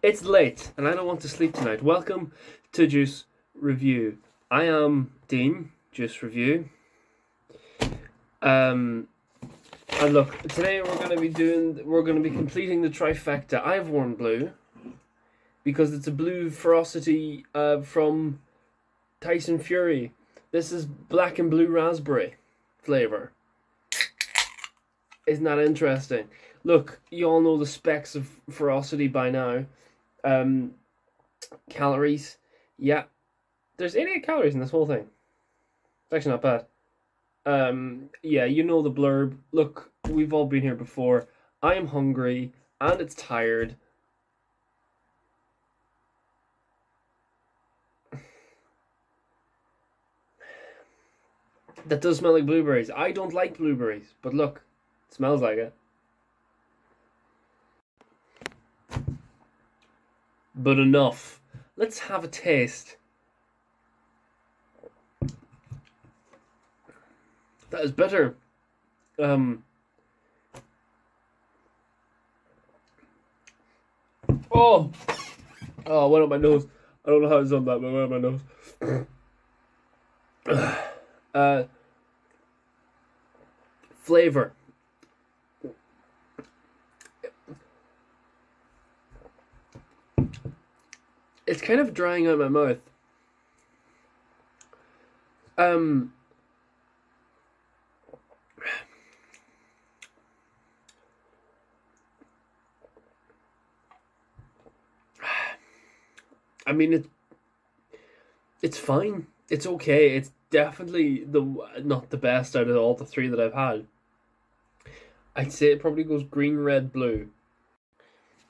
It's late and I don't want to sleep tonight. Welcome to Juice Review. I am Dean, Juice Review. Um, and look, today we're going to be doing, we're going to be completing the trifecta. I've worn blue because it's a blue ferocity uh, from Tyson Fury. This is black and blue raspberry flavor. Isn't that interesting? Look, you all know the specs of ferocity by now. Um, calories, yeah. There's 88 calories in this whole thing. It's actually not bad. Um, yeah, you know the blurb. Look, we've all been here before. I am hungry and it's tired. That does smell like blueberries. I don't like blueberries, but look, smells like it. But enough. Let's have a taste. That is better. Um. Oh, oh, went up my nose. I don't know how it's on that, but went up my nose. uh, flavor. It's kind of drying out my mouth. Um. I mean it. It's fine. It's okay. It's definitely the not the best out of all the three that I've had. I'd say it probably goes green, red, blue.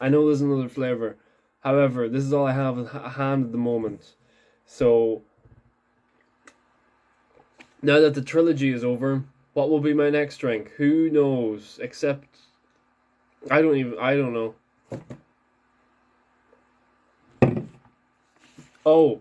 I know there's another flavor. However, this is all I have at hand at the moment. So now that the trilogy is over, what will be my next drink? Who knows? Except I don't even I don't know. Oh,